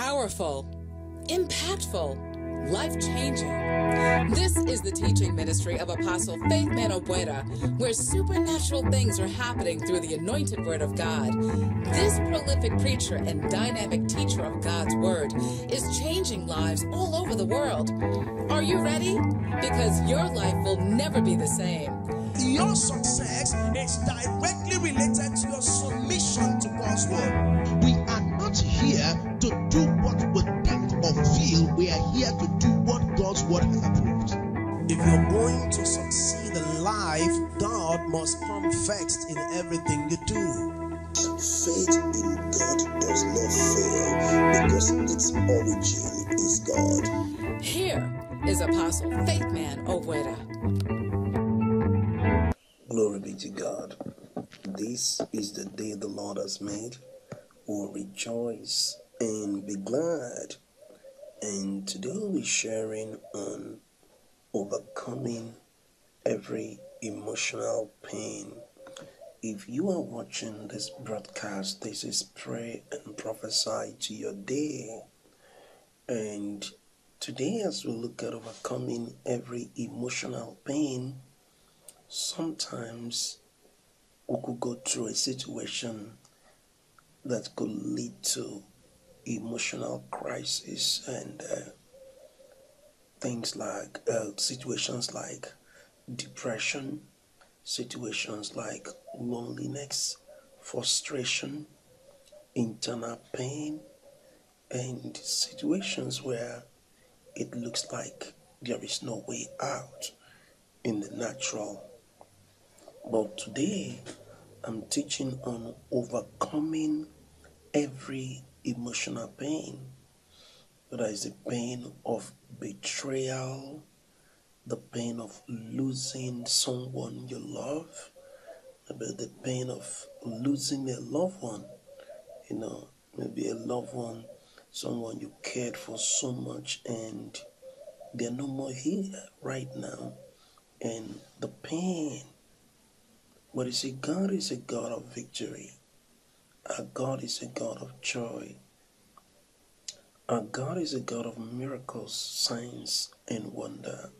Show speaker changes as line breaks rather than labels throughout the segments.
powerful, impactful, life changing. This is the teaching ministry of Apostle Faithman Ogboada, where supernatural things are happening through the anointed word of God. This prolific preacher and dynamic teacher of God's word is changing lives all over the world. Are you ready? Because your life will never be the same.
Your success is directly related to your submission to God's word.
We are not here to feel. We are here to do what God's word has approved.
If you're going to succeed in life, God must come first in everything you do.
Faith in God does not fail because its origin is God.
Here is Apostle Faithman Ogboada.
Glory be to God. This is the day the Lord has made. We'll rejoice and be glad. And today we'll be sharing on overcoming every emotional pain. If you are watching this broadcast, this is pray and prophesy to your day. And today, as we look at overcoming every emotional pain, sometimes we could go through a situation that could lead to emotional crisis and uh, things like uh, situations like depression, situations like loneliness, frustration, internal pain, and situations where it looks like there is no way out in the natural. But today, I'm teaching on overcoming every emotional pain. Whether it's the pain of betrayal, the pain of losing someone you love, maybe the pain of losing a loved one, you know, maybe a loved one, someone you cared for so much, and they're no more here right now, and the pain but you see, God is a God of victory. Our God is a God of joy. Our God is a God of miracles, signs, and wonder.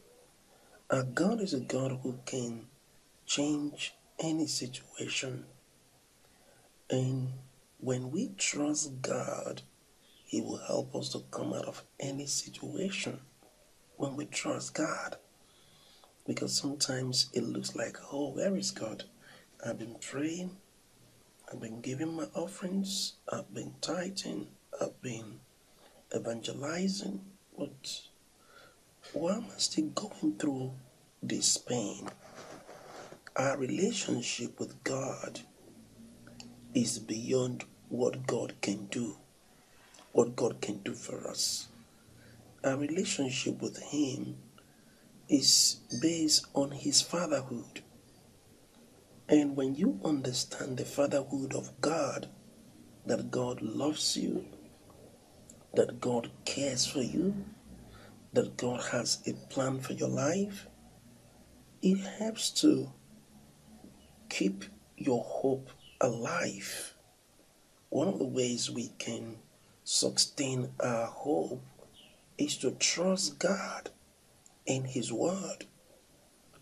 Our God is a God who can change any situation. And when we trust God, He will help us to come out of any situation when we trust God. Because sometimes it looks like, oh, where is God? I've been praying, I've been giving my offerings, I've been tithing, I've been evangelizing, but why am I still going through this pain? Our relationship with God is beyond what God can do, what God can do for us. Our relationship with Him is based on His fatherhood. And when you understand the fatherhood of God, that God loves you, that God cares for you, that God has a plan for your life, it helps to keep your hope alive. One of the ways we can sustain our hope is to trust God and His Word.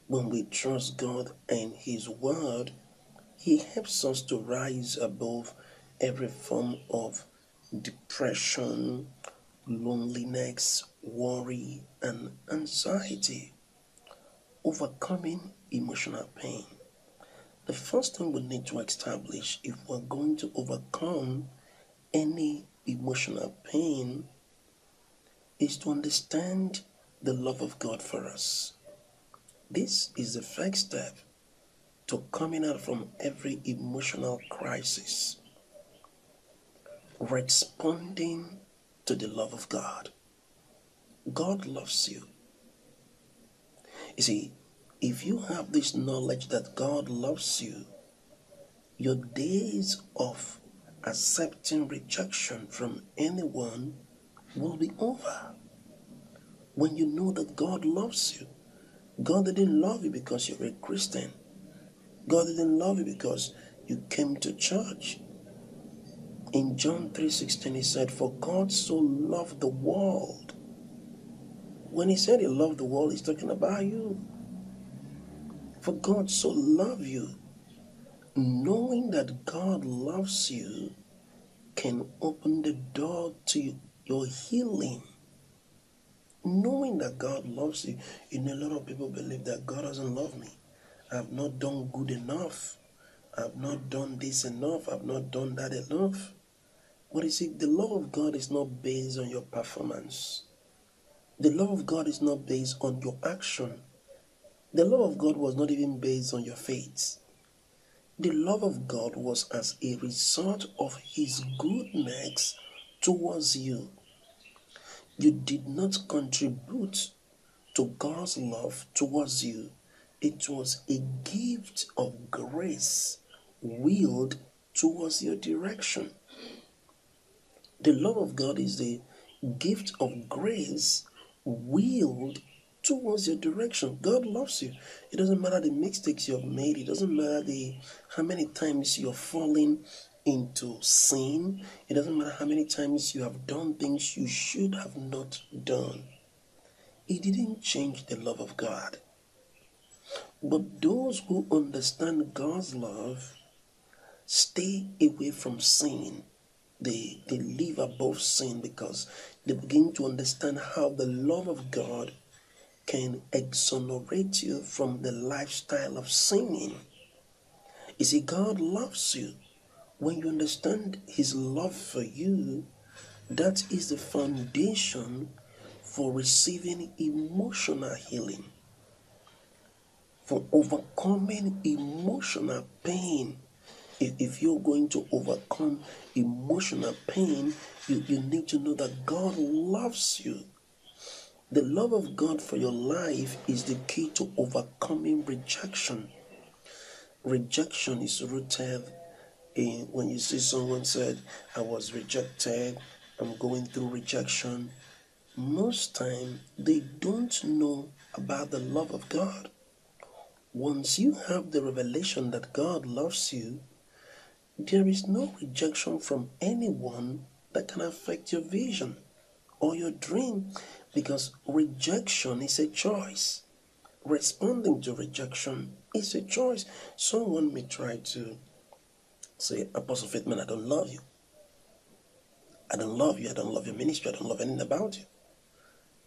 When we trust God and His Word, He helps us to rise above every form of depression, loneliness, worry, and anxiety. Overcoming emotional pain. The first thing we need to establish if we're going to overcome any emotional pain is to understand the love of God for us. This is the first step to coming out from every emotional crisis. Responding to the love of God. God loves you. You see, if you have this knowledge that God loves you, your days of accepting rejection from anyone will be over. When you know that God loves you, God didn't love you because you're a Christian. God didn't love you because you came to church. In John 3:16 he said, "For God so loved the world." When he said he loved the world, he's talking about you. For God so loved you. Knowing that God loves you can open the door to your healing. Knowing that God loves you. You know, a lot of people believe that God doesn't love me. I've not done good enough. I've not done this enough. I've not done that enough. But you see, the love of God is not based on your performance. The love of God is not based on your action. The love of God was not even based on your faith. The love of God was as a result of His goodness towards you. You did not contribute to God's love towards you. It was a gift of grace willed towards your direction. The love of God is the gift of grace willed towards your direction. God loves you. It doesn't matter the mistakes you have made. It doesn't matter the how many times you're falling into sin. It doesn't matter how many times you have done things you should have not done. It didn't change the love of God. But those who understand God's love stay away from sin. They, they live above sin because they begin to understand how the love of God can exonerate you from the lifestyle of sinning. You see, God loves you. When you understand His love for you, that is the foundation for receiving emotional healing for overcoming emotional pain. If, if you're going to overcome emotional pain, you, you need to know that God loves you. The love of God for your life is the key to overcoming rejection. Rejection is rooted in when you see someone said, I was rejected, I'm going through rejection. Most time they don't know about the love of God. Once you have the revelation that God loves you, there is no rejection from anyone that can affect your vision or your dream because rejection is a choice. Responding to rejection is a choice. Someone may try to say, Apostle Faithman, I don't love you. I don't love you. I don't love your ministry. I don't love anything about you.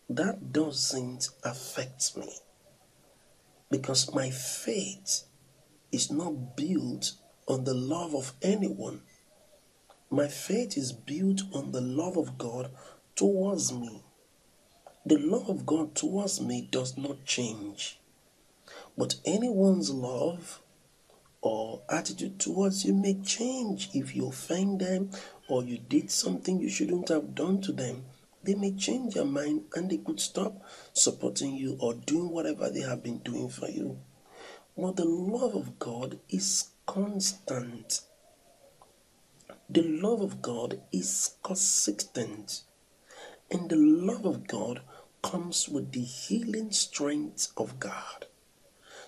That doesn't affect me because my faith is not built on the love of anyone. My faith is built on the love of God towards me. The love of God towards me does not change. But anyone's love or attitude towards you may change if you offend them or you did something you shouldn't have done to them they may change their mind and they could stop supporting you or doing whatever they have been doing for you. But the love of God is constant. The love of God is consistent. And the love of God comes with the healing strength of God.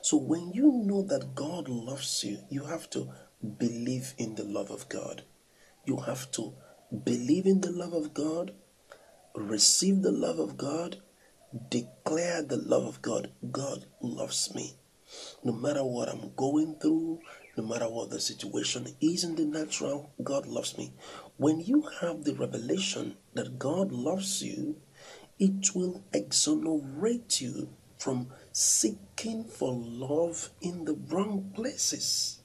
So when you know that God loves you, you have to believe in the love of God. You have to believe in the love of God receive the love of God, declare the love of God. God loves me. No matter what I'm going through, no matter what the situation is in the natural, God loves me. When you have the revelation that God loves you, it will exonerate you from seeking for love in the wrong places,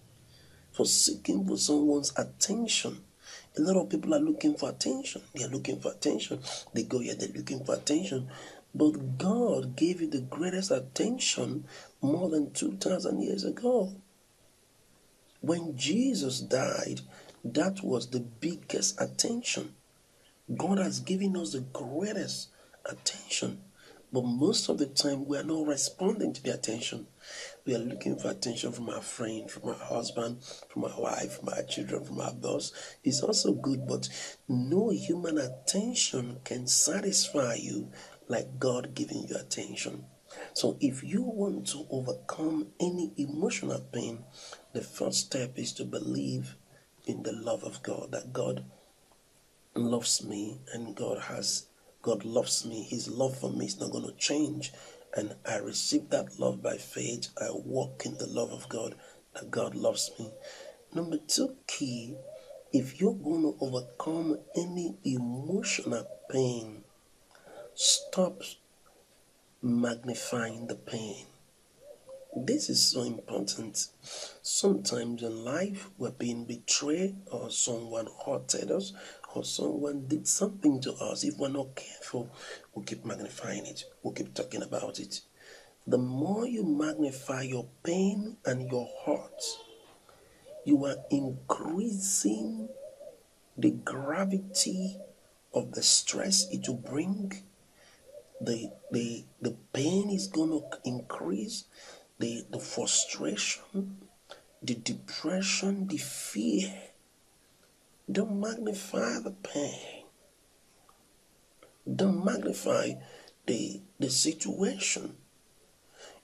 for seeking for someone's attention a lot of people are looking for attention. They are looking for attention. They go here, they're looking for attention. But God gave you the greatest attention more than 2,000 years ago. When Jesus died, that was the biggest attention. God has given us the greatest attention. But most of the time, we are not responding to the attention. We are looking for attention from our friend, from our husband, from our wife, from our children, from our boss. It's also good, but no human attention can satisfy you like God giving you attention. So, if you want to overcome any emotional pain, the first step is to believe in the love of God, that God loves me and God has God loves me. His love for me is not going to change. And I receive that love by faith. I walk in the love of God that God loves me. Number two key if you're going to overcome any emotional pain, stop magnifying the pain. This is so important. Sometimes in life, we're being betrayed, or someone hurted us, or someone did something to us. If we're not careful, we'll keep magnifying it, we'll keep talking about it. The more you magnify your pain and your hurt, you are increasing the gravity of the stress it will bring. The, the, the pain is going to increase the, the frustration, the depression, the fear. Don't magnify the pain. Don't magnify the, the situation.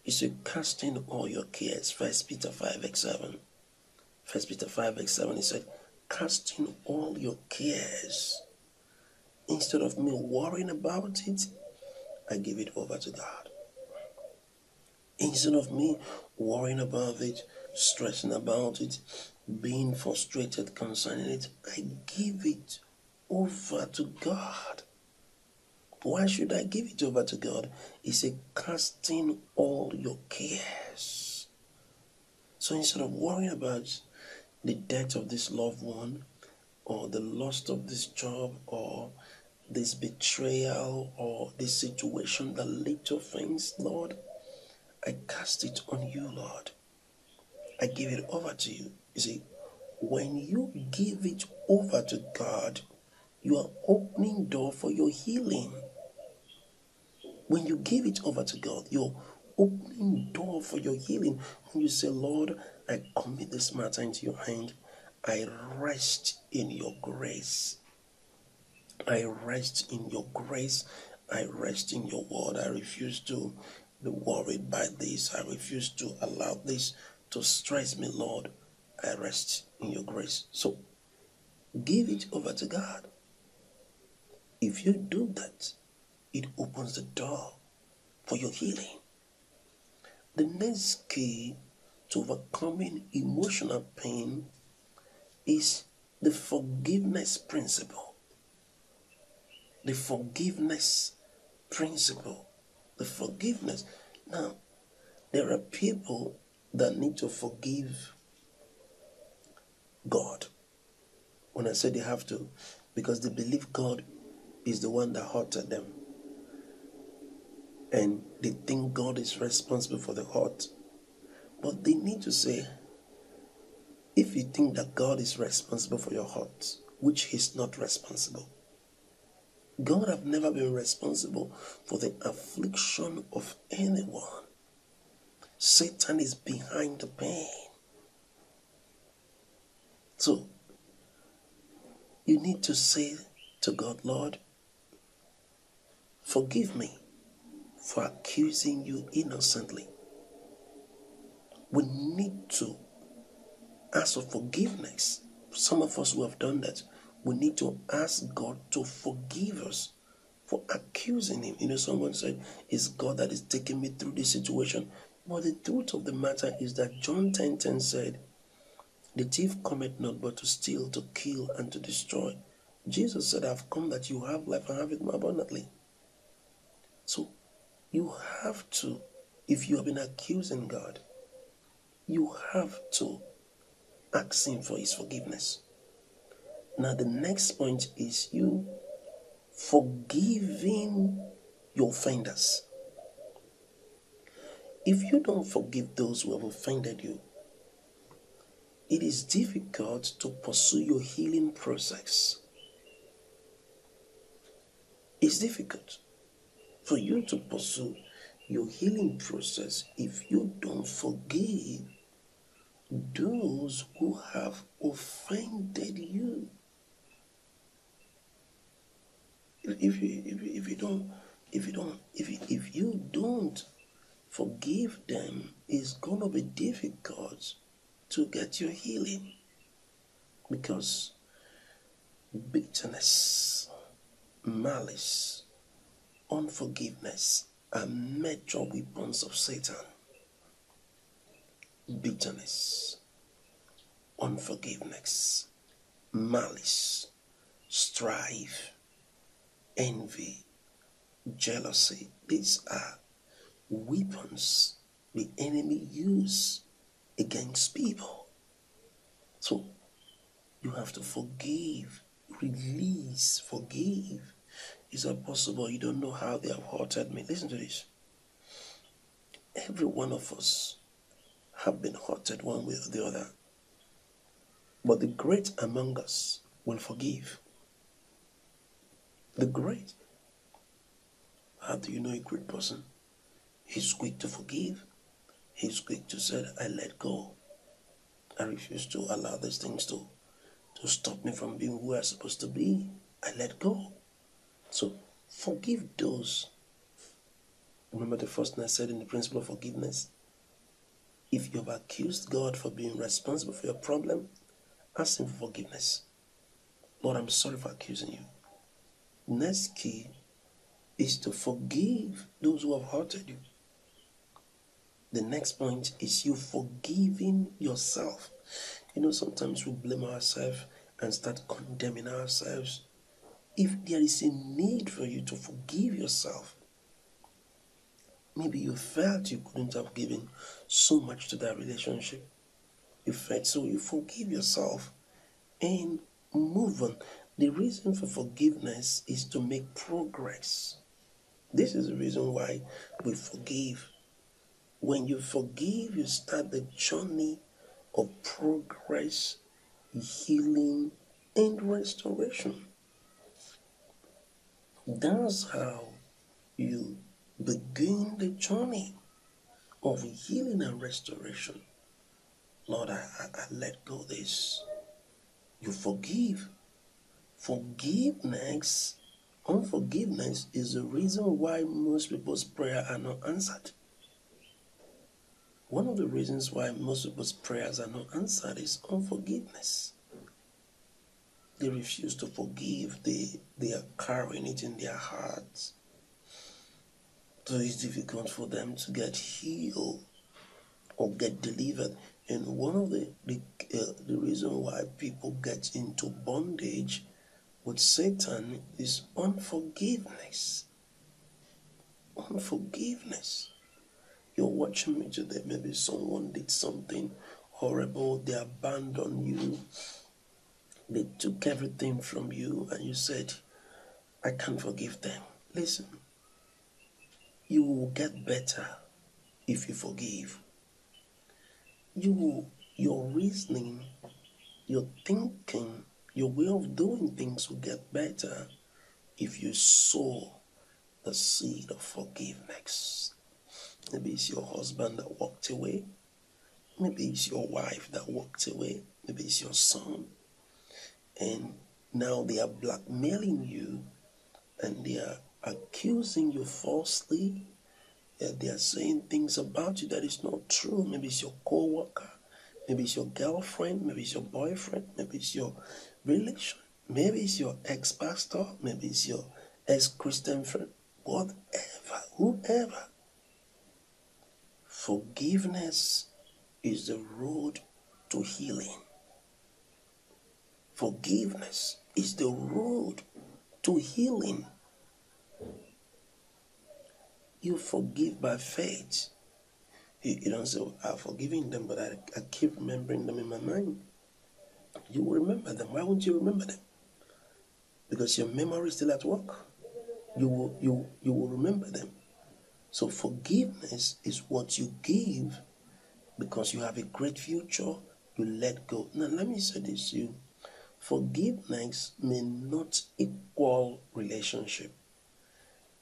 You see, casting all your cares, First Peter 5 x 7. First Peter 5 x 7, he said, casting all your cares. Instead of me worrying about it, I give it over to God. Instead of me worrying about it, stressing about it, being frustrated concerning it, I give it over to God. Why should I give it over to God? He said, casting all your cares. So instead of worrying about the death of this loved one, or the loss of this job, or this betrayal, or this situation, the little things, Lord, I cast it on you, Lord. I give it over to you. You see, when you give it over to God, you are opening door for your healing. When you give it over to God, you're opening door for your healing. When you say, Lord, I commit this matter into your hand, I rest in your grace. I rest in your grace. I rest in your word. I refuse to be worried by this. I refuse to allow this to stress me, Lord. I rest in your grace. So give it over to God. If you do that, it opens the door for your healing. The next key to overcoming emotional pain is the forgiveness principle. The forgiveness principle the forgiveness. Now, there are people that need to forgive God. When I say they have to, because they believe God is the one that hurted them. And they think God is responsible for the hurt. But they need to say, if you think that God is responsible for your hurt, which He's not responsible, God have never been responsible for the affliction of anyone. Satan is behind the pain. So, you need to say to God, Lord, forgive me for accusing you innocently. We need to ask for forgiveness. Some of us who have done that, we need to ask God to forgive us for accusing Him. You know, someone said, It's God that is taking me through this situation. But the truth of the matter is that John 10 10 said, The thief cometh not but to steal, to kill, and to destroy. Jesus said, I've come that you have life and have it more abundantly. So you have to, if you have been accusing God, you have to ask Him for His forgiveness. Now, the next point is you forgiving your offenders. If you don't forgive those who have offended you, it is difficult to pursue your healing process. It's difficult for you to pursue your healing process if you don't forgive those who have offended you. if you if you, if you don't if you don't if you, if you don't forgive them it's to be difficult to get your healing because bitterness, malice, unforgiveness are major weapons of Satan. Bitterness, unforgiveness, malice, strife, envy, jealousy. These are weapons the enemy use against people. So you have to forgive, release, forgive. Is it possible you don't know how they have hurted me? Listen to this. Every one of us have been hurted one way or the other. But the great among us will forgive. The great. How do you know a great person? He's quick to forgive. He's quick to say, I let go. I refuse to allow these things to, to stop me from being who I'm supposed to be. I let go. So forgive those. Remember the first thing I said in the principle of forgiveness? If you've accused God for being responsible for your problem, ask Him for forgiveness. Lord, I'm sorry for accusing you. Next key is to forgive those who have hurted you. The next point is you forgiving yourself. You know, sometimes we blame ourselves and start condemning ourselves. If there is a need for you to forgive yourself, maybe you felt you couldn't have given so much to that relationship. You felt so you forgive yourself and move on. The reason for forgiveness is to make progress. This is the reason why we forgive when you forgive, you start the journey of progress, healing, and restoration. That's how you begin the journey of healing and restoration. Lord, I, I, I let go this. You forgive. Forgiveness, unforgiveness is the reason why most people's prayer are not answered. One of the reasons why most people's prayers are not answered is unforgiveness. They refuse to forgive, they, they are carrying it in their hearts. So it's difficult for them to get healed or get delivered. And one of the the, uh, the reason why people get into bondage with Satan is unforgiveness. Unforgiveness. You're watching me today. Maybe someone did something horrible. They abandoned you. They took everything from you, and you said, I can't forgive them. Listen, you will get better if you forgive. You will, your reasoning, your thinking, your way of doing things will get better if you sow the seed of forgiveness. Maybe it's your husband that walked away. Maybe it's your wife that walked away. Maybe it's your son. And now they are blackmailing you and they are accusing you falsely. they are saying things about you that is not true. Maybe it's your co worker. Maybe it's your girlfriend. Maybe it's your boyfriend. Maybe it's your relation. Maybe it's your ex pastor. Maybe it's your ex Christian friend. Whatever, whoever. Forgiveness is the road to healing. Forgiveness is the road to healing. You forgive by faith. You, don't say, I've forgiven them, but I, I keep remembering them in my mind. You will remember them. Why won't you remember them? Because your memory is still at work. You will, you, you will remember them. So forgiveness is what you give because you have a great future, you let go. Now, let me say this to you forgiveness may not equal relationship.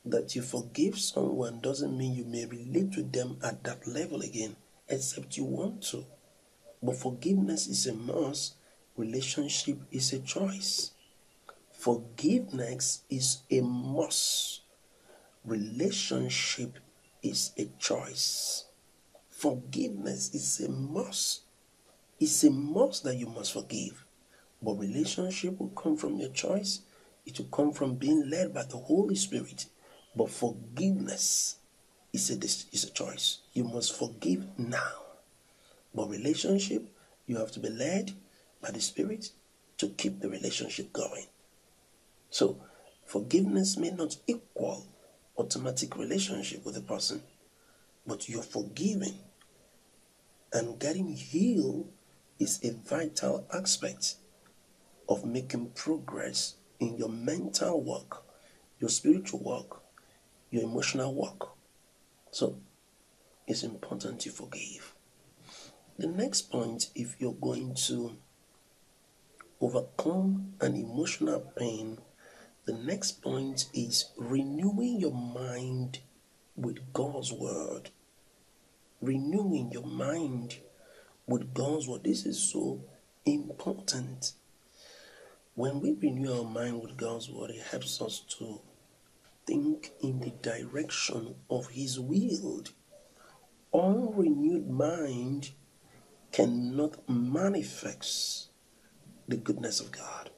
That you forgive someone doesn't mean you may relate with them at that level again, except you want to. But forgiveness is a must, relationship is a choice. Forgiveness is a must Relationship is a choice. Forgiveness is a must. It's a must that you must forgive. But relationship will come from your choice. It will come from being led by the Holy Spirit. But forgiveness is a, is a choice. You must forgive now. But relationship, you have to be led by the Spirit to keep the relationship going. So, forgiveness may not equal automatic relationship with a person, but you're forgiving and getting healed is a vital aspect of making progress in your mental work, your spiritual work, your emotional work. So it's important to forgive. The next point, if you're going to overcome an emotional pain, the next point is renewing your mind with God's word. Renewing your mind with God's word. This is so important. When we renew our mind with God's word, it helps us to think in the direction of His will. Unrenewed mind cannot manifest the goodness of God.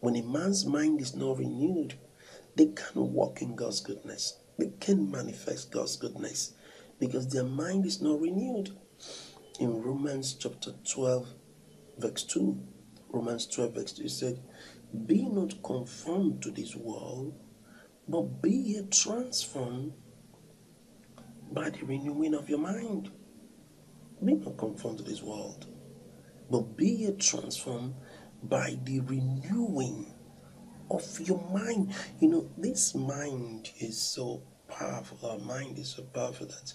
When a man's mind is not renewed, they can't walk in God's goodness. They can't manifest God's goodness because their mind is not renewed. In Romans chapter 12, verse 2, Romans 12, verse 2 it said, Be not conformed to this world, but be ye transformed by the renewing of your mind. Be not conformed to this world, but be ye transformed by the renewing of your mind. You know, this mind is so powerful. Our mind is so powerful that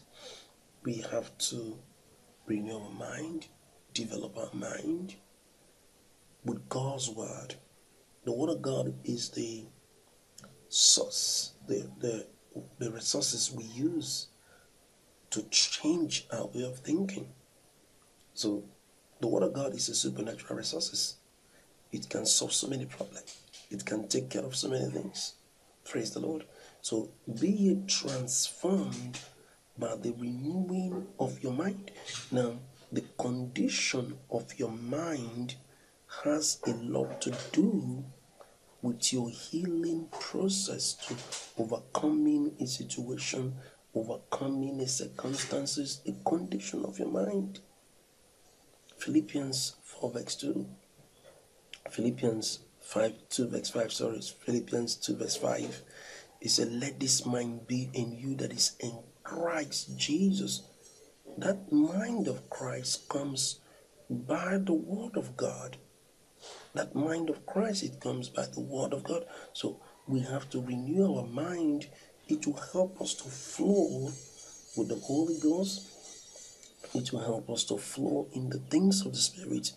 we have to renew our mind, develop our mind with God's word. The word of God is the source, the, the, the resources we use to change our way of thinking. So the word of God is a supernatural resources. It can solve so many problems. It can take care of so many things. Praise the Lord. So be transformed by the renewing of your mind. Now, the condition of your mind has a lot to do with your healing process to overcoming a situation, overcoming a circumstances, a condition of your mind. Philippians 4 verse 2. Philippians 5 2 verse 5, sorry, Philippians 2 verse 5. He said, Let this mind be in you that is in Christ Jesus. That mind of Christ comes by the word of God. That mind of Christ, it comes by the word of God. So we have to renew our mind. It will help us to flow with the Holy Ghost. It will help us to flow in the things of the Spirit.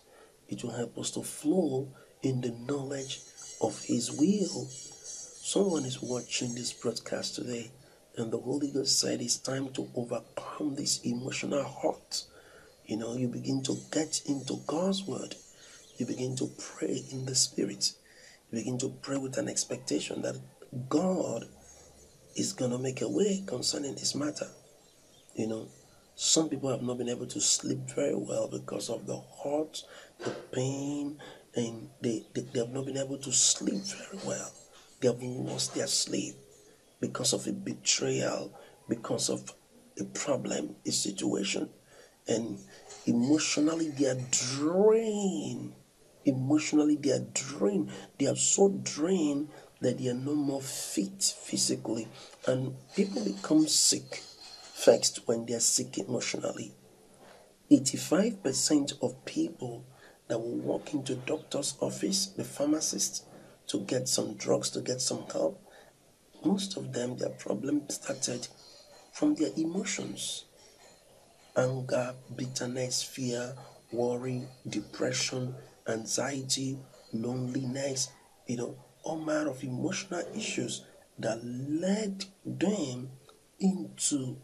It will help us to flow in the knowledge of His will. Someone is watching this broadcast today, and the Holy Ghost said it's time to overcome this emotional hurt. You know, you begin to get into God's Word, you begin to pray in the Spirit, you begin to pray with an expectation that God is going to make a way concerning this matter. You know, some people have not been able to sleep very well because of the hurt, the pain, and they, they, they have not been able to sleep very well. They have lost their sleep because of a betrayal, because of a problem, a situation. And emotionally, they are drained. Emotionally, they are drained. They are so drained that they are no more fit physically. And people become sick first when they are sick emotionally. 85% of people that will walk into doctor's office, the pharmacist, to get some drugs, to get some help. Most of them, their problem started from their emotions. Anger, bitterness, fear, worry, depression, anxiety, loneliness, you know, all manner of emotional issues that led them into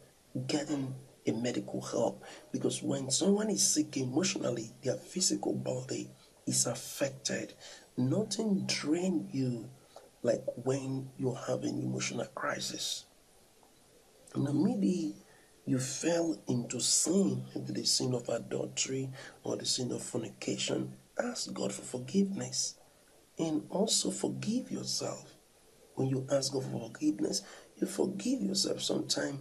getting a medical help because when someone is sick emotionally, their physical body is affected. Nothing drain you like when you have an emotional crisis. Now, maybe you fell into sin, maybe the sin of adultery or the sin of fornication, ask God for forgiveness and also forgive yourself. When you ask God for forgiveness, you forgive yourself. Sometimes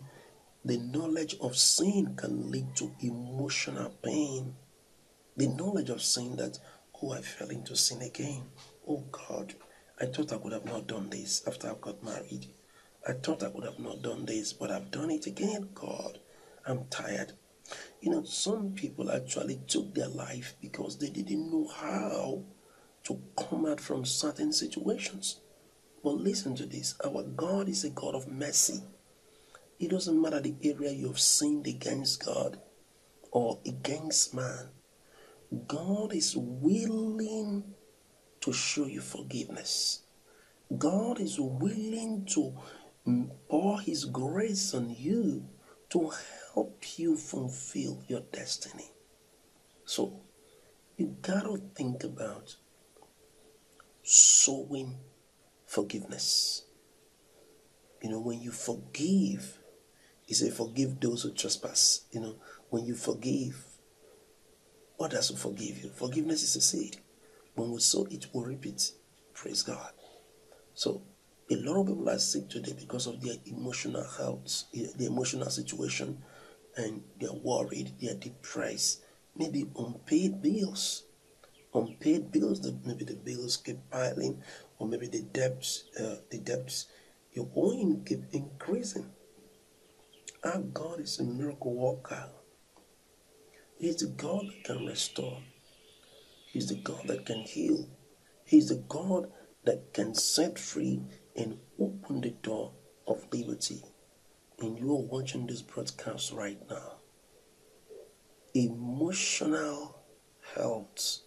the knowledge of sin can lead to emotional pain. The knowledge of sin that, oh, I fell into sin again. Oh God, I thought I could have not done this after I got married. I thought I could have not done this, but I've done it again. God, I'm tired. You know, some people actually took their life because they didn't know how to come out from certain situations. But listen to this our God is a God of mercy. It doesn't matter the area you have sinned against God or against man, God is willing to show you forgiveness. God is willing to pour His grace on you to help you fulfill your destiny. So, you gotta think about sowing forgiveness. You know, when you forgive, he said, Forgive those who trespass. You know, when you forgive, others will forgive you. Forgiveness is a seed. When we sow it, we reap it. Praise God. So, a lot of people are sick today because of their emotional health, the emotional situation, and they're worried, they're depressed. Maybe unpaid bills. Unpaid bills, maybe the bills keep piling, or maybe the debts, uh, the debts you're owing keep increasing. Our God is a miracle worker. He's the God that can restore. He's the God that can heal. He's the God that can set free and open the door of liberty. And you are watching this broadcast right now. Emotional health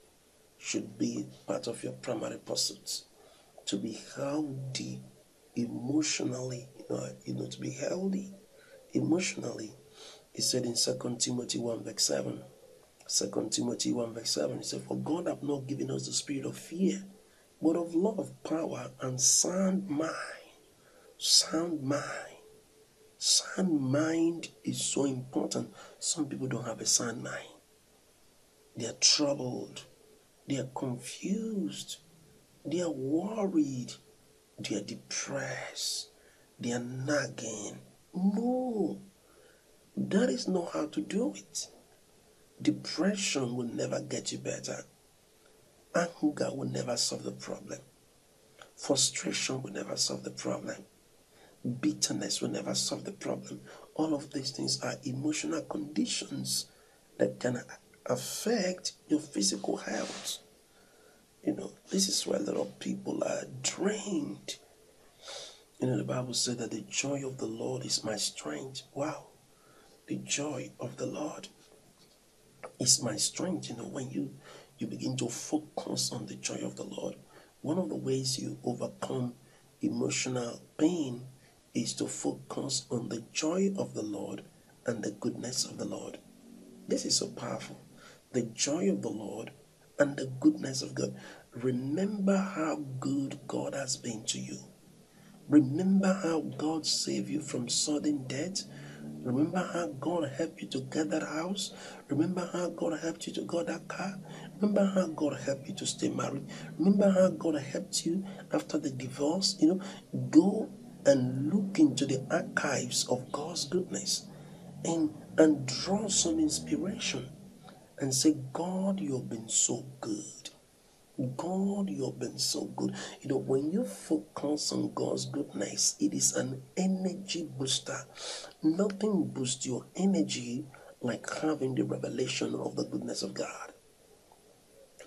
should be part of your primary pursuit. To be healthy emotionally, you know, you know, to be healthy emotionally. He said in 2 Timothy 1 verse 7. 2 Timothy 1 verse 7. He said, For God hath not given us the spirit of fear, but of love, power, and sound mind. Sound mind. Sound mind is so important. Some people don't have a sound mind. They are troubled. They are confused. They are worried. They are depressed. They are nagging. No, that is not how to do it. Depression will never get you better. Anger will never solve the problem. Frustration will never solve the problem. Bitterness will never solve the problem. All of these things are emotional conditions that can affect your physical health. You know, this is where a lot of people are drained you know, the Bible said that the joy of the Lord is my strength. Wow. The joy of the Lord is my strength. You know, when you you begin to focus on the joy of the Lord, one of the ways you overcome emotional pain is to focus on the joy of the Lord and the goodness of the Lord. This is so powerful. The joy of the Lord and the goodness of God. Remember how good God has been to you. Remember how God saved you from sudden death. Remember how God helped you to get that house. Remember how God helped you to get that car. Remember how God helped you to stay married. Remember how God helped you after the divorce. You know, go and look into the archives of God's goodness and and draw some inspiration and say, God, you've been so good. God, you've been so good. You know, when you focus on God's goodness, it is an energy booster. Nothing boosts your energy like having the revelation of the goodness of God.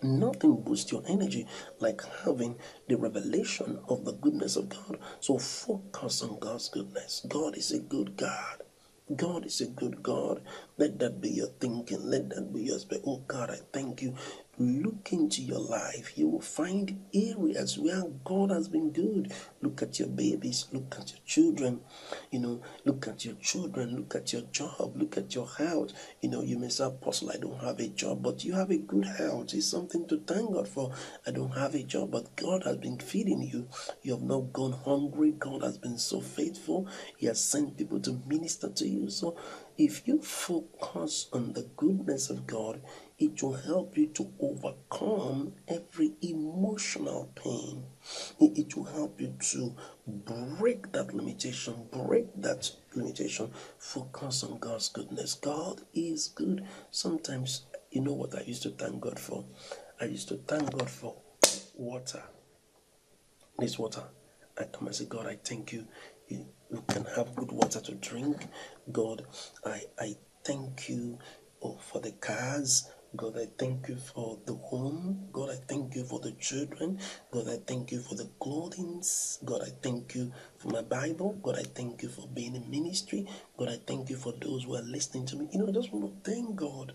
Nothing boosts your energy like having the revelation of the goodness of God. So focus on God's goodness. God is a good God. God is a good God. Let that be your thinking. Let that be your spirit. Oh God, I thank you look into your life, you will find areas where God has been good. Look at your babies, look at your children, you know, look at your children, look at your job, look at your health. You know, you may say, Apostle, I don't have a job, but you have a good health. It's something to thank God for. I don't have a job, but God has been feeding you. You have not gone hungry. God has been so faithful. He has sent people to minister to you. So if you focus on the goodness of God, it will help you to overcome every emotional pain. It, will help you to break that limitation, break that limitation. Focus on God's goodness. God is good. Sometimes, you know what I used to thank God for? I used to thank God for water. This water. I come and say, God, I thank you. You, you can have good water to drink. God, I, I thank you oh, for the cars. God, I thank you for the home. God, I thank you for the children. God, I thank you for the clothing. God, I thank you for my Bible. God, I thank you for being in ministry. God, I thank you for those who are listening to me. You know, I just want to thank God.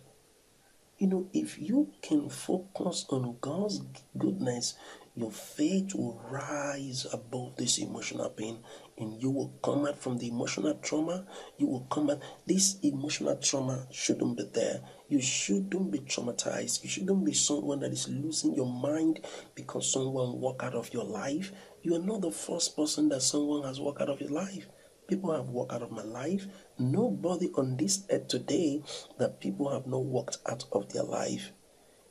You know, if you can focus on God's goodness, your faith will rise above this emotional pain and you will come out from the emotional trauma. You will come out. This emotional trauma shouldn't be there. You shouldn't be traumatized. You shouldn't be someone that is losing your mind because someone walked out of your life. You are not the first person that someone has walked out of your life. People have walked out of my life. Nobody on this earth today that people have not walked out of their life.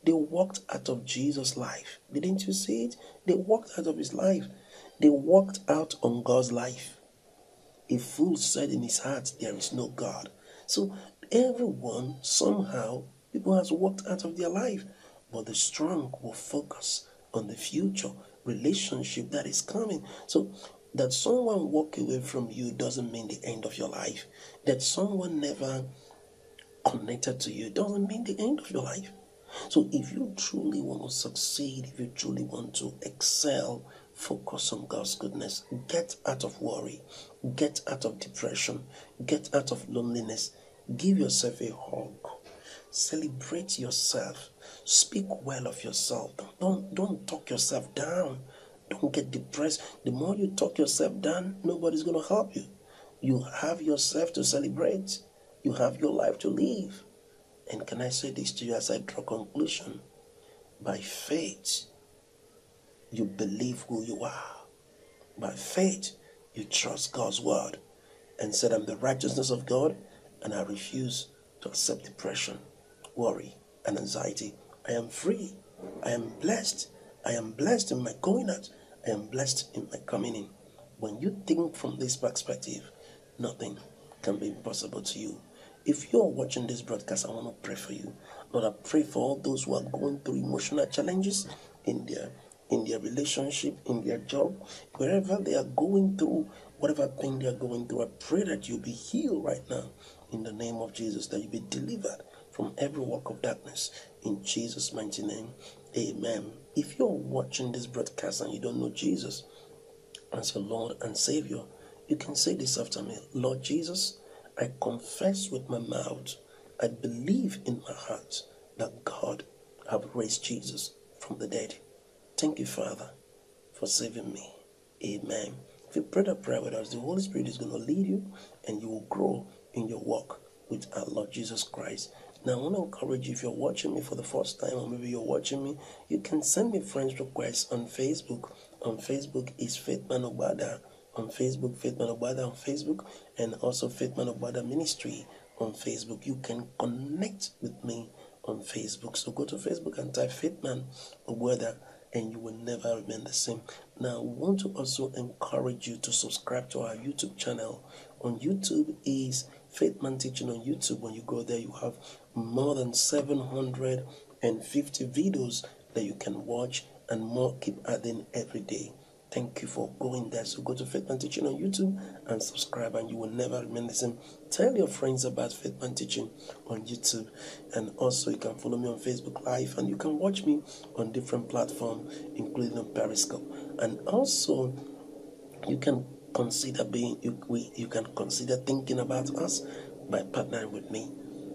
They walked out of Jesus' life. Didn't you see it? They walked out of his life. They walked out on God's life. A fool said in his heart, There is no God. So everyone, somehow, people has walked out of their life. But the strong will focus on the future relationship that is coming. So that someone walk away from you doesn't mean the end of your life. That someone never connected to you doesn't mean the end of your life. So if you truly want to succeed, if you truly want to excel, focus on God's goodness. Get out of worry. Get out of depression. Get out of loneliness. Give yourself a hug. Celebrate yourself. Speak well of yourself. Don't don't talk yourself down. Don't get depressed. The more you talk yourself down, nobody's going to help you. You have yourself to celebrate. You have your life to live. And can I say this to you as I draw conclusion? By faith, you believe who you are. By faith, you trust God's word and said, I'm the righteousness of God, and I refuse to accept depression, worry, and anxiety. I am free. I am blessed. I am blessed in my going out. I am blessed in my coming in. When you think from this perspective, nothing can be impossible to you. If you're watching this broadcast, I want to pray for you. Lord, I pray for all those who are going through emotional challenges in their in their relationship, in their job, wherever they are going through, whatever pain they are going through, I pray that you be healed right now in the name of Jesus, that you be delivered from every work of darkness in Jesus' mighty name. Amen. If you're watching this broadcast and you don't know Jesus as your Lord and Savior, you can say this after me Lord Jesus, I confess with my mouth, I believe in my heart that God have raised Jesus from the dead. Thank you, Father, for saving me. Amen. If you pray that prayer with us, the Holy Spirit is going to lead you and you will grow in your walk with our Lord Jesus Christ. Now, I want to encourage you if you're watching me for the first time, or maybe you're watching me, you can send me friends requests on Facebook. On Facebook is Faithman Ogboada. On Facebook, Faithman Ogboada on Facebook, and also Faithman Ogboada Ministry on Facebook. You can connect with me on Facebook. So go to Facebook and type Faithman Ogboada and you will never remain the same. Now, I want to also encourage you to subscribe to our YouTube channel. On YouTube is Faithman Teaching on YouTube. When you go there, you have more than 750 videos that you can watch and more keep adding every day. Thank you for going there. So go to Faith Faithman Teaching on YouTube and subscribe, and you will never remain the same. Tell your friends about Faith Faithman Teaching on YouTube, and also you can follow me on Facebook Live, and you can watch me on different platforms, including on Periscope. And also, you can consider being you, we, you can consider thinking about us by partnering with me.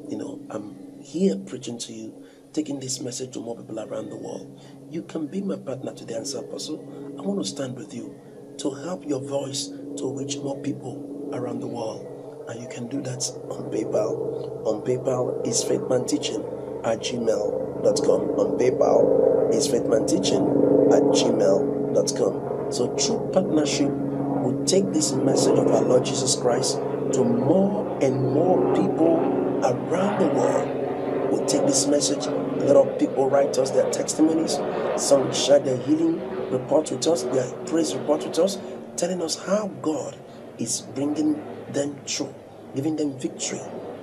You know, I'm here preaching to you, taking this message to more people around the world. You can be my partner to the answer apostle. I want to stand with you to help your voice to reach more people around the world. And you can do that on PayPal. On PayPal is faithmanteaching at gmail.com. On PayPal is faithmanteaching at gmail.com. So true partnership, we take this message of our Lord Jesus Christ to more and more people around the world will take this message. A lot of people write us their testimonies. Some share their healing report with us, their praise report with us, telling us how God is bringing them through, giving them victory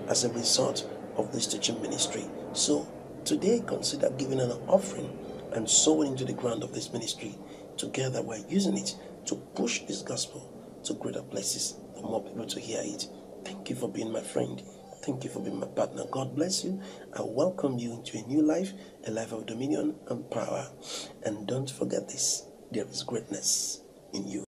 as a result of this teaching ministry. So today, consider giving an offering and sowing into the ground of this ministry. Together, we're using it to push this gospel to greater places for more people to hear it. Thank you for being my friend. Thank you for being my partner. God bless you. I welcome you into a new life, a life of dominion and power. And don't forget this there is greatness in you.